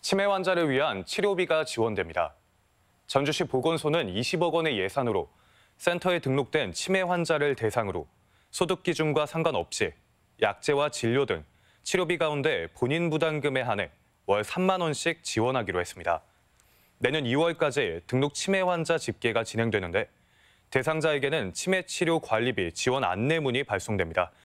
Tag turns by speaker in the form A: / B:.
A: 치매 환자를 위한 치료비가 지원됩니다. 전주시 보건소는 20억 원의 예산으로 센터에 등록된 치매 환자를 대상으로 소득 기준과 상관없이 약제와 진료 등 치료비 가운데 본인 부담금에 한해 월 3만 원씩 지원하기로 했습니다. 내년 2월까지 등록 치매 환자 집계가 진행되는데 대상자에게는 치매 치료 관리비 지원 안내문이 발송됩니다.